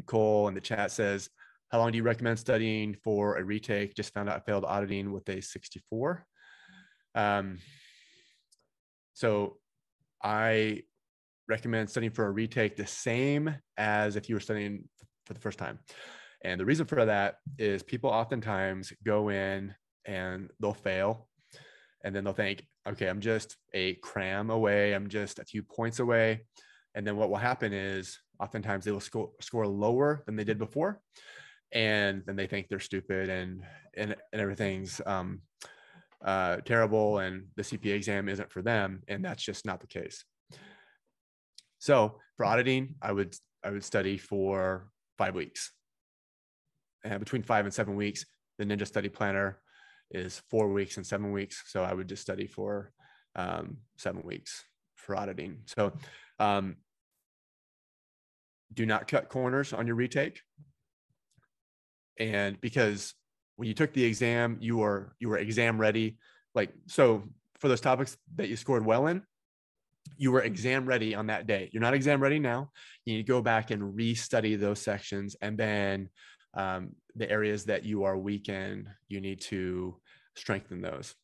Nicole in the chat says, how long do you recommend studying for a retake? Just found out I failed auditing with a 64. Um, so I recommend studying for a retake the same as if you were studying for the first time. And the reason for that is people oftentimes go in and they'll fail and then they'll think, okay, I'm just a cram away, I'm just a few points away. And then what will happen is oftentimes they will score, score lower than they did before. And then they think they're stupid and and, and everything's um, uh, terrible and the CPA exam isn't for them. And that's just not the case. So for auditing, I would I would study for five weeks. And between five and seven weeks, the Ninja Study Planner is four weeks and seven weeks. So I would just study for um, seven weeks for auditing. So um, do not cut corners on your retake. And because when you took the exam, you were you were exam ready. Like so for those topics that you scored well in, you were exam ready on that day. You're not exam ready now. You need to go back and restudy those sections and then um, the areas that you are weak in, you need to strengthen those.